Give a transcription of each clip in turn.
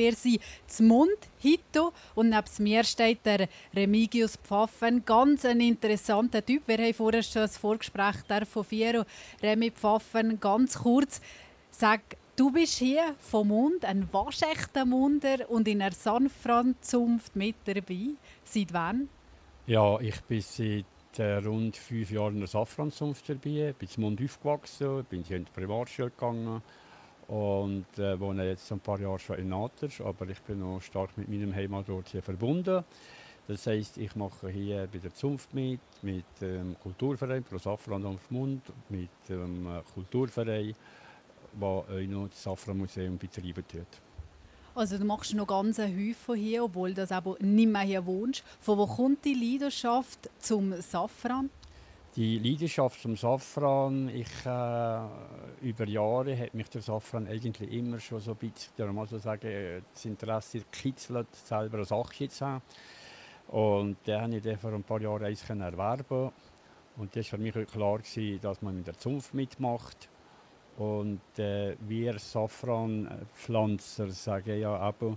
Wir sind zum Mund, Hito, und neben mir steht der Remigius Pfaffen, ein ganz ein interessanter Typ. Wir haben vorher schon das Vorgespräch von Fiero. Remi Pfaffen, ganz kurz, sag, du bist hier vom Mund, ein waschechter Munder und in der Sanfran-Zunft mit dabei. Seit wann? Ja, ich bin seit äh, rund fünf Jahren in der Safranzunft dabei. bin zum Mund aufgewachsen, bin hier in die Primarschule gegangen und äh, wohne jetzt ein paar Jahre schon in Naters, aber ich bin noch stark mit meinem Heimatort hier verbunden. Das heißt, ich mache hier bei der Zunft mit, mit dem Kulturverein Pro Safran auf Mund, mit dem äh, Kulturverein, der noch das Safran-Museum betreiben tut. Also du machst noch ganz Häufig hier, obwohl du aber nicht mehr hier wohnst. Von wo kommt die Leidenschaft zum Safran? Die Leidenschaft zum Safran, ich, äh, über Jahre hat mich der Safran eigentlich immer schon so ein bisschen, mal so sagen, das Interesse gekitzelt, selber eine Sache zu haben. Und dann habe ich den vor ein paar Jahren erwerben Und das war für mich klar, dass man mit der Zunft mitmacht. Und äh, wir Safranpflanzer sagen ja aber,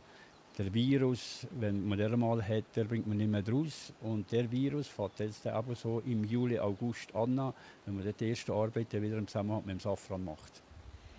der Virus, wenn man den mal hat, der bringt man nicht mehr raus. Und der Virus fängt jetzt aber so im Juli, August an, wenn man die erste Arbeit wieder im Zusammenhang mit dem Safran macht.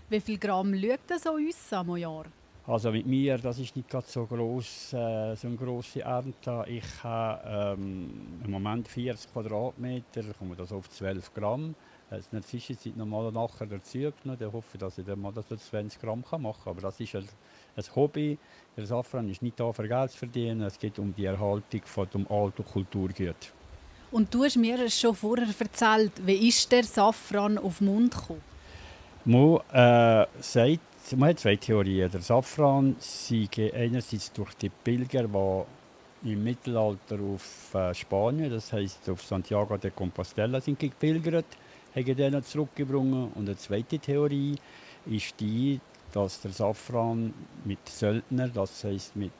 Wie viel Gramm lügt das so uns am Jahr? Also mit mir, das ist nicht ganz so groß, äh, so eine große Ernte. Ich habe ähm, im Moment 40 Quadratmeter, komme das auf 12 Gramm. Also in der Zwischenzeit normal nachher genommen. Ich hoffe, dass ich dann mal das 20 Gramm machen kann. Aber das ist ein, ein Hobby. Der Safran ist nicht da, für Geld zu verdienen. Es geht um die Erhaltung von dem alten Kulturgut. Und du hast mir schon vorher erzählt, wie ist der Safran auf den Mund gekommen? Man, äh, sagt, man hat zwei Theorien. Der Safran sei einerseits durch die Pilger, die im Mittelalter auf äh, Spanien, das heißt auf Santiago de Compostela, sind gepilgert haben den zurückgebracht. Und eine zweite Theorie ist die, dass der Safran mit Söldner, das heisst mit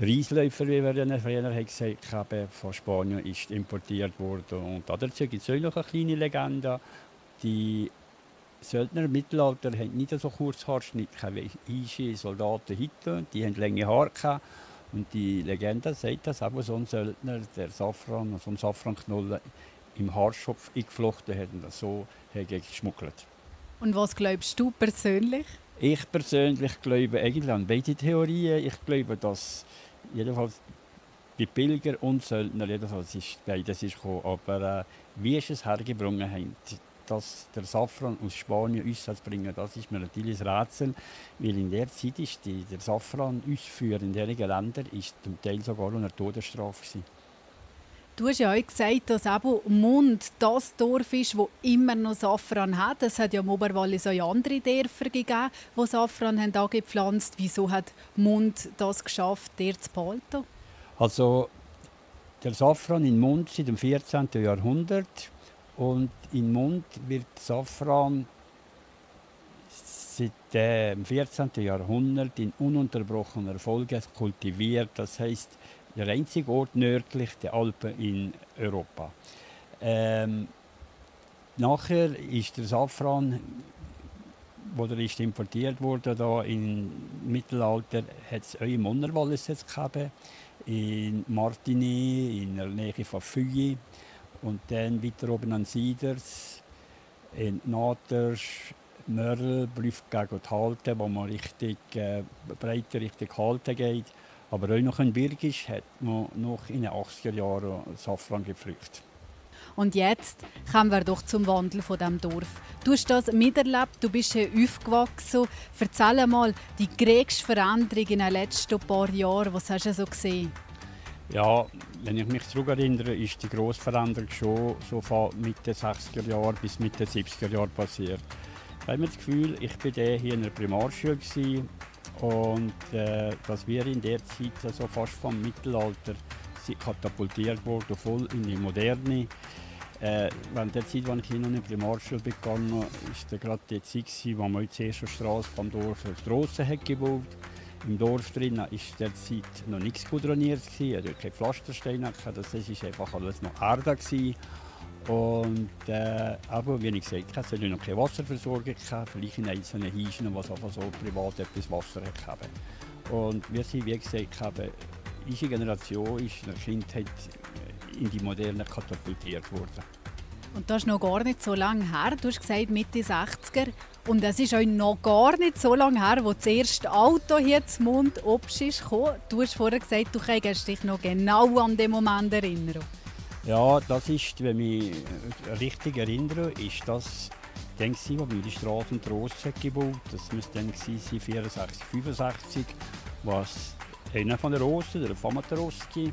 Reisläufer, wie wir den früher gesagt haben, von Spanien ist importiert worden. Und dazu gibt es auch noch eine kleine Legende. Die Söldner im Mittelalter hatten nicht so kurz Haarschnitt wie Soldaten heute. Die hatten lange Haare. Und die Legende sagt, dass aber so ein Söldner, der Safran, so ein Safranknolle im Haarschopf eingeflochten hat und so geschmuggelt. Und was glaubst du persönlich? Ich persönlich glaube eigentlich an beide Theorien. Ich glaube, dass jedenfalls bei Pilger und Söldner jedenfalls ist beides ist gekommen. Aber äh, wie sie es hergebracht haben, dass der Safran aus Spanien uns bringen, das ist mir natürlich ein Rätsel, weil in der Zeit ist die, der Safran ausführen in diesen Ländern ist zum Teil sogar eine Todesstrafe gewesen. Du hast ja auch gesagt, dass eben Mund das Dorf ist, wo immer noch Safran hat. Es hat ja im Oberwallis auch andere Dörfer gegeben, die Safran haben angepflanzt Wieso hat Mund das geschafft, der zu behalten? Also, der Safran in Mund seit dem 14. Jahrhundert. Und in Mund wird Safran seit dem 14. Jahrhundert in ununterbrochener Folge kultiviert. Das heißt, der einzige Ort nördlich der Alpen in Europa. Ähm, nachher ist der Safran, der ist importiert wurde, da im Mittelalter, hat es auch im Monnerwallis gehabt, in Martigny, in der Nähe von Fuyi und dann weiter oben an Siders, in Naters, Mörl, Brüff gegen die Halte, wo man richtig äh, breiter Richtung Halte geht. Aber auch noch in Birgisch hat man noch in den 80er Jahren Safran gepflückt. Und jetzt kommen wir doch zum Wandel von dem Dorf. Du hast das miterlebt, du bist hier aufgewachsen. Erzähl mal die größte Veränderung in den letzten paar Jahren. Was hast du so gesehen? Ja, wenn ich mich zurückerinnere, ist die grosse Veränderung schon so von Mitte 60er Jahre bis Mitte 70er Jahre passiert. Ich habe das Gefühl, ich war hier in der Primarschule und äh, dass wir in der Zeit also fast vom Mittelalter katapultiert wurden, voll in die Moderne. Äh, während der Zeit, als ich noch in der Primarschule begann, war gerade die Zeit, wo man die erste Straße vom Dorf auf Strasse hat gebaut Im Dorf drin war der Zeit noch nichts gudroniert, also keine Pflastersteine, das war einfach alles noch Erde. Gewesen. Und äh, aber wie ich gesagt habe, es noch keine Wasserversorgung gehabt, vielleicht in einzelnen Häuschen, was einfach so privat etwas Wasser haben. Und wir sind, wie gesagt, haben, unsere Generation ist in der Kindheit in die Moderne katapultiert worden. Und das ist noch gar nicht so lange her. Du hast gesagt Mitte 60er. Und es ist auch noch gar nicht so lange her, wo das erste Auto hier zum Mund obst ist. Du hast vorher gesagt, du kannst dich noch genau an den Moment erinnern. Ja, das ist, wenn ich mich richtig erinnere, ist das dann gewesen, wo wir die Straße die Rosse gebaut Das müsste dann sein, 64, 65, was einer von der Rosse, der Famataroski,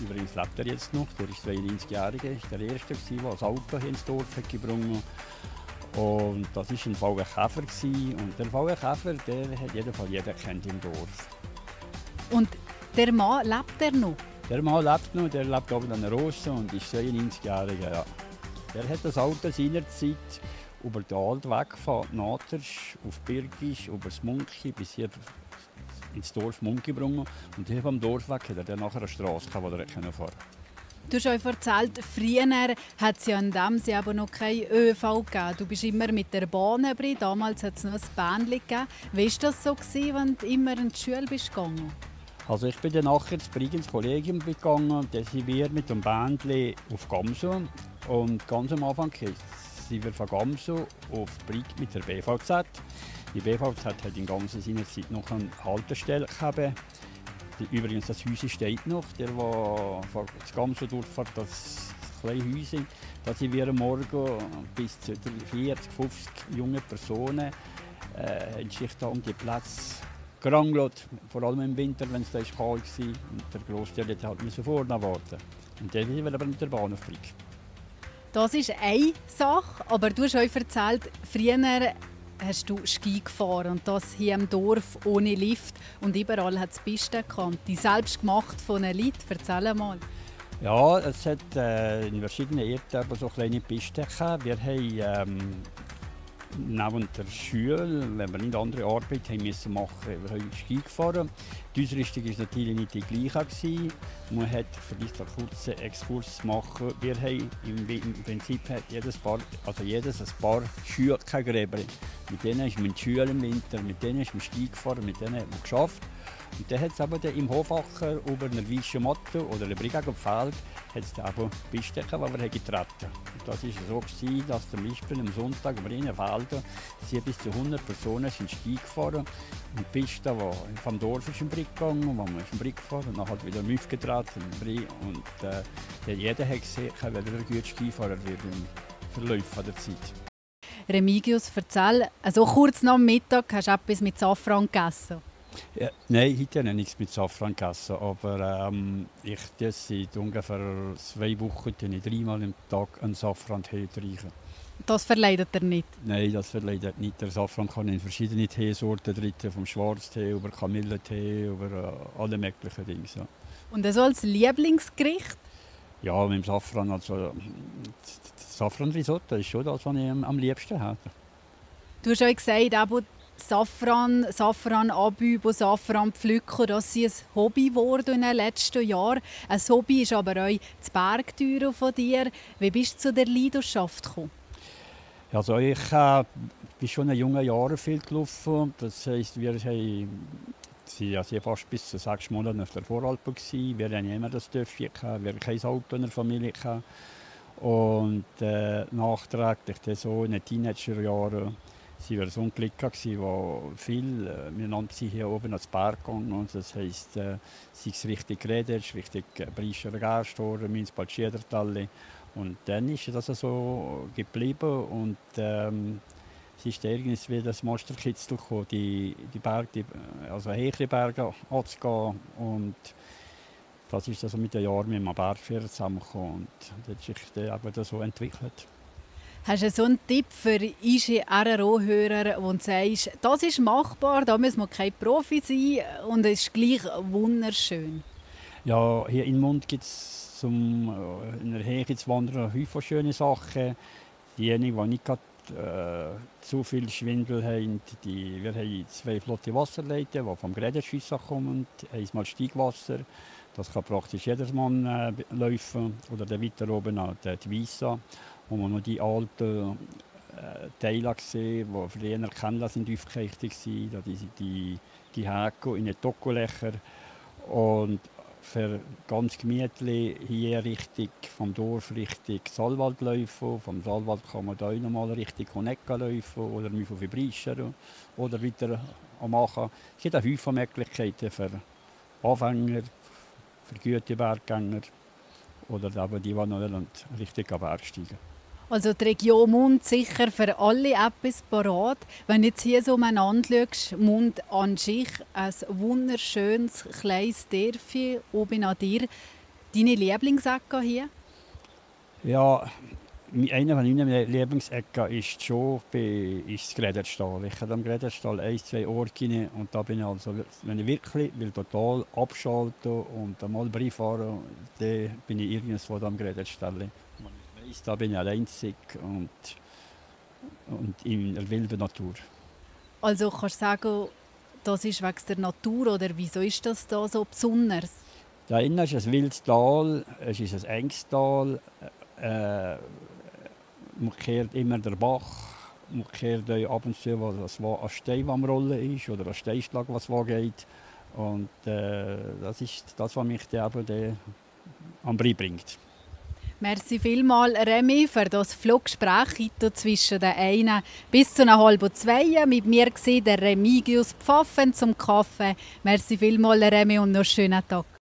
übrigens lebt er jetzt noch, der ist 92-Jährige, ist der Erste der das Auto ins Dorf hat gebracht und das war ein VW Käfer. Und der VW Käfer, der hat jeden Fall jeder kennt im Dorf. Und der Mann, lebt er noch? Der Mann lebt noch, der lebt oben an der Rose und ist 92-jährig. Ja. Der hat das Auto seinerzeit über den Altweg von Natersch auf Birgisch, über das Munki bis hier ins Dorf Munki gebracht. Und hier vom Dorfweg hat er dann nachher eine Straße, die er fahren konnte. Du hast euch erzählt, früher hat es ja in dem Sinne aber noch kein ÖV gegeben. Du bist immer mit der Bahn drin. Damals hat es noch ein Bähnchen gegeben. Wie war das so, gewesen, wenn du immer in die Schule bist gegangen? Also ich bin dann nachher zu Brig ins Kollegium gegangen. Dann sind wir mit dem Bändchen auf Gamso. Und ganz am Anfang sind wir von Gamso auf Brig mit der BVZ. Die BVZ hat in ganzer seiner Zeit noch eine Haltestelle gehabt. Übrigens, das Haus steht noch, der, der das Gamso durchfährt, das kleine Häuschen. Da sind wir Morgen bis zu 40, 50 junge Personen äh, in da um die Plätze gerangelt, vor allem im Winter, wenn es da kalt war. Und der Großteil hat halt vorne warten. Und dann sind wir aber mit der Bahn auf Brick. Das ist eine Sache, aber du hast euch erzählt, früher hast du Ski gefahren und das hier im Dorf ohne Lift und überall hat es Pisten gehabt. Die selbst gemacht von den Leuten. Erzähl mal. Ja, es hat äh, in verschiedenen Orten so kleine Pisten gehabt. Wir haben ähm, neben der Schule, wenn wir nicht andere Arbeit haben müssen machen, wir haben Ski gefahren. Die Ausrüstung war natürlich nicht die gleiche. Gewesen. Man hat vielleicht einen kurzen Exkurs machen. Wir haben im, Prinzip hat jedes Paar, also jedes ein paar Schuhe Gräber. Mit denen ist man in die Schule im Winter, mit denen ist man Ski gefahren, mit denen hat man geschafft. Und dann hat es aber im Hofacher über einer weißen Matte oder einer Brigade gefällt, hat es dann aber Pisten die wir getreten Und das war so, gewesen, dass zum Beispiel am Sonntag über in Felden sind bis zu 100 Personen sind Ski gefahren. Und die Piste die vom Dorf ist im Brick gegangen, wo man ist im Brick gefahren und dann hat wieder Müff getreten Und äh, jeder hat gesehen, ein guter Skifahrer wird im Verlauf der Zeit. Remigius, erzähl, also kurz nach dem Mittag hast du etwas mit Safran gegessen. Ja, nein, heute habe ich nichts mit Safran gegessen, aber ähm, ich das seit ungefähr zwei Wochen ich dreimal am Tag einen Safran-Tee trinken. Das verleidet er nicht? Nein, das verleidet nicht. Der Safran kann in verschiedene Teesorten dritten, vom Schwarztee über Kamillentee, über äh, alle möglichen Dinge. Ja. Und so als Lieblingsgericht? Ja, mit dem Safran, also Safran-Risotto ist schon das, was ich am, am liebsten habe. Du hast auch gesagt, Safran, Safran abüben, Safran pflücken, das ist ein Hobby geworden in den letzten Jahren. Ein Hobby ist aber auch das Bergteuren von dir. Wie bist du zu der Leidenschaft gekommen? Also ich äh, bin schon in jungen Jahren viel gelaufen. Das heisst, wir haben waren fast bis zu sechs Monate auf der Voralpe. Wir hatten immer das Dörfchen, wir hatten kein Auto in der Familie. Und äh, nachträglich, so in den Teenagerjahren, Sie war so ein Glück, wo viel, äh, wir nannten hier oben als Berg gegangen, und das heisst, äh, sei es richtig Gredetsch, richtig äh, Brischer Gerstoren, Münzbald Schiedertalle. Und dann ist das so geblieben und ähm, es ist irgendwie das Monsterkitzel gekommen, die, die Berge, die, also höhere Berge anzugehen und das ist also mit den Jahren mit einem Bergführer zusammengekommen und das hat sich dann so entwickelt. Hast du so einen Tipp für unsere RRO-Hörer, wo du sagst, das ist machbar, da muss man kein Profi sein und es ist gleich wunderschön? Ja, hier in Mund gibt es zum äh, in der Höhe zu wandern viele schöne Sachen. Diejenigen, die nicht grad, äh, zu viel Schwindel haben, die, wir haben zwei flotte Wasserleiter, die vom Gräderschüssen kommen, einmal Steigwasser. Das kann praktisch jeder Mann äh, laufen. Oder dann weiter oben auch die Weissa wo man noch die alten äh, Teile gesehen, die früher Kennler sind aufgerichtet waren, die, die, die Häke in den Tokolecher und für ganz gemütlich hier Richtung vom Dorf Richtung Salwald laufen. Vom Salwald kann man da nochmal Richtung Honecka laufen oder mich auf Brischer oder weiter machen. Es gibt auch viele Möglichkeiten für Anfänger, für gute Berggänger oder eben die, die noch richtig am Berg steigen. Also die Region Mund sicher für alle etwas parat. Wenn du jetzt hier so umeinander schaust, Mund an sich, ein wunderschönes kleines Dörfchen oben an dir. Deine Lieblingsecke hier? Ja, einer meiner Lieblingsecken ist schon bei, ist das Gräderstall. Ich habe am Gräderstall ein, zwei Orte und da bin ich also, wenn ich wirklich will total abschalten und einmal Brief fahren, dann bin ich irgendwo am Gräderstall weiss, da bin ich einzig und, und in der wilden Natur. Also kannst du sagen, das ist wegen der Natur oder wieso ist das da so besonders? Da innen ist ein wildes Tal, es ist ein enges Tal. Äh, man kehrt immer der Bach, man kehrt ab und zu, wo das ein Stein am Rollen ist oder ein Steinschlag, was geht. Und äh, das ist das, was mich eben am Brei bringt. Merci vielmals, Remy, für das Fluggespräch zwischen den einen bis zu einer halben zwei. Mit mir war der Remigius Pfaffen zum Kaffee. Merci vielmals, Remy, und noch einen schönen Tag.